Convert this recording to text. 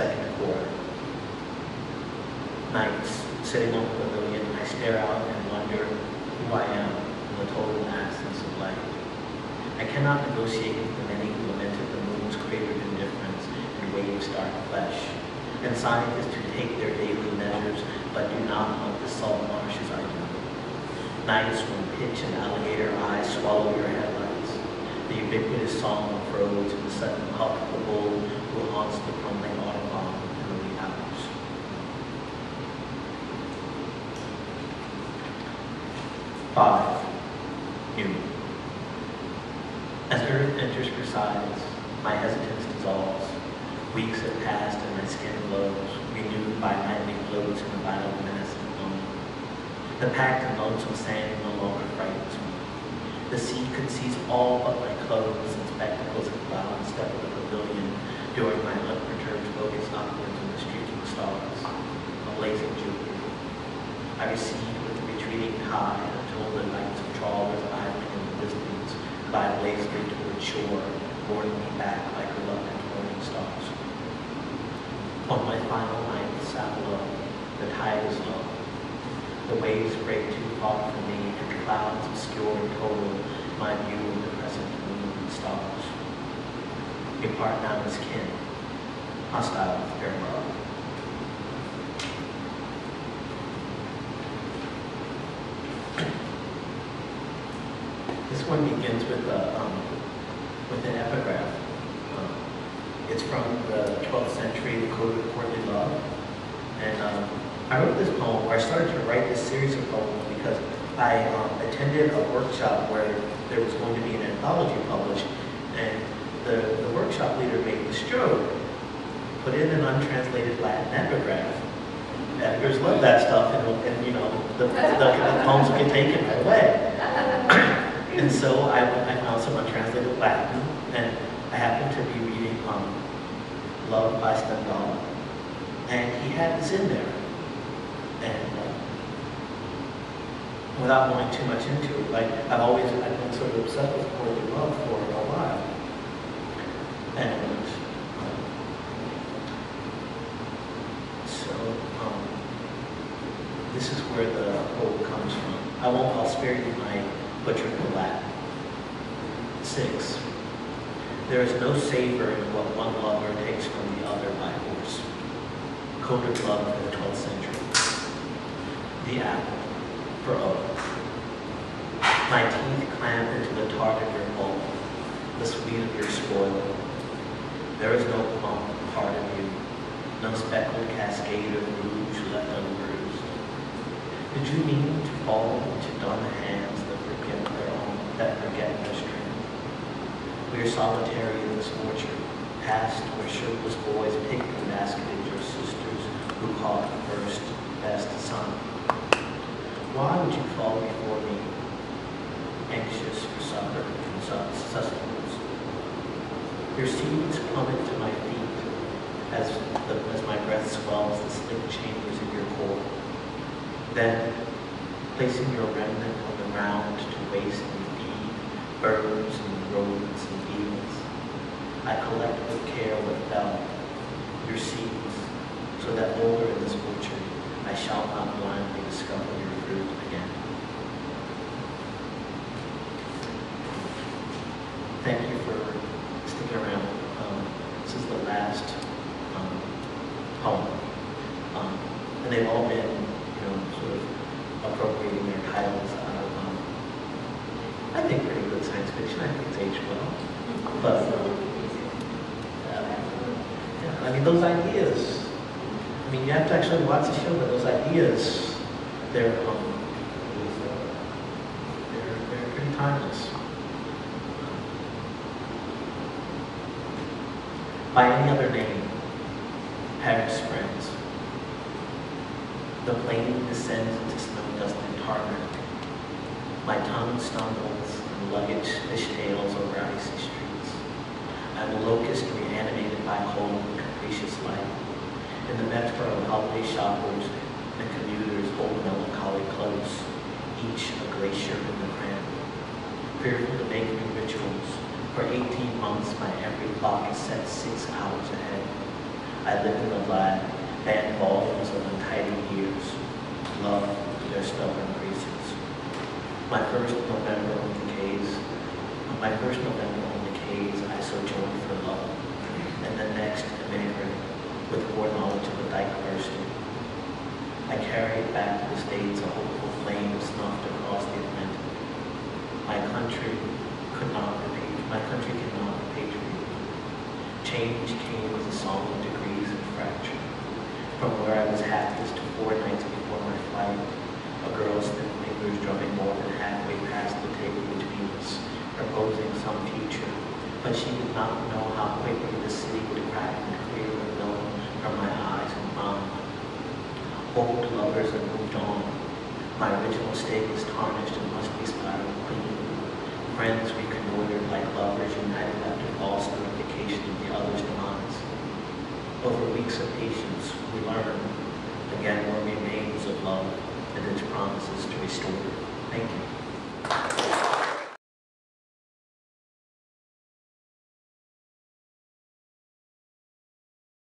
second quarter. Nights, sitting on the pavilion, I stare out and wonder who I am in the total absence of light. I cannot negotiate with the many who lamented the moon's cratered indifference and waves dark flesh, and scientists who take their daily measures but do not hunt the salt marshes I do. Nights when pitch and alligator eyes swallow your headlights, the ubiquitous song of roads and the sudden puff of the bull who haunts the crumbling autobahn in the hours. Five, you. As earth enters Versailles, my hesitance dissolves. Weeks have passed and my skin glows, renewed by nightly floats in the vital menacing moon. The packed and lonesome sand no longer frightens me. The sea conceals all but my clothes and spectacles and cloud step of the pavilion during my unperturbed focus upwards in the streaking stars, a blazing Jupiter. I recede with the retreating tide until the lights of trawlers idling in the distance glide lazily toward shore, boarding me back like reluctant morning stars. On my final night with Sapelo, the tide is low. The waves break too far for me, and clouds obscure in total my view of the crescent moon and stars. We part now as kin, hostile with farewell. This one begins with a, um, with an epigraph. Um, it's from the 12th century, the Code of Courtly Love. And um, I wrote this poem, or I started to write this series of poems because I um, attended a workshop where there was going to be an anthology published, and the, the workshop leader made the stroke, put in an untranslated Latin epigraph. Editors love that stuff, and, and you know, the, the, the poems get taken right away. And so I, I found some untranslated Latin, and I happened to be reading um, Love by Stendhal, and he had this in there. And uh, without going too much into it, like I've always I've been sort of obsessed with courtly love for a while. And um, so um, this is where the quote comes from. I won't, I'll spare you my butchered Latin. Six. There is no savor in what one lover takes from the other by force. Coded love for the 12th century. The apple for O. My teeth clamp into the tart of your pulp, the sweet of your spoil. There is no plump part of you, no speckled cascade of rouge left unbruised. Did you mean to fall into dumb hands that forget their own, that forget their strength? We are solitary in this orchard, past where shirtless boys pick and basketed your sisters who caught the first best sun. Why would you fall before me, anxious for supper and sustenance? Your seeds plummet to my feet as, the, as my breath swells the slick chambers of your core. Then, placing your remnant on the ground to waste and feed birds and rodents and beetles, I collect with care what fell, your seeds, so that older in this orchard, I shall not blindly discover your fruit again. Thank you for sticking around. Um, this is the last um, poem. Um, and they've all been, you know, sort of appropriating their titles out of, um, I think, pretty good science fiction. I think it's aged well. But, uh, yeah, I mean, those ideas, I mean, you have to actually watch the show, but those ideas, they're, um, they're, they're pretty timeless. By any other name, Paris friends. The plane descends into snow-dusted tarmac. My tongue stumbles and luggage fishtails over icy streets. I'm a locust reanimated by cold and capricious light. In the metro, holiday shoppers and commuters hold melancholy close, each a glacier in the cramp. Fearful to make for 18 months my every clock is set six hours ahead. I lived in the black, and volumes of untidy years, love their stubborn graces. My first November on the quais, my first November on the quais, I sojourned for love, and the next immigrant with more knowledge of a diversity. I carried back to the States a hopeful flame snuffed across the Atlantic. My country could not repeat, my country cannot repatriate. Change came as a song of degrees and fracture. From where I was happiest to four nights before my flight, a girl's thin fingers drumming more than halfway past the table between us, proposing some future. But she did not know how quickly the city would crack and clear the film from my eyes and mind. Old lovers have moved on. My original stake is tarnished and must be spiraled clean. Friends reconnoitered like lovers united after false notification of the other's demise. Over weeks of patience, we learn again what remains of love and its promises to restore. Thank you.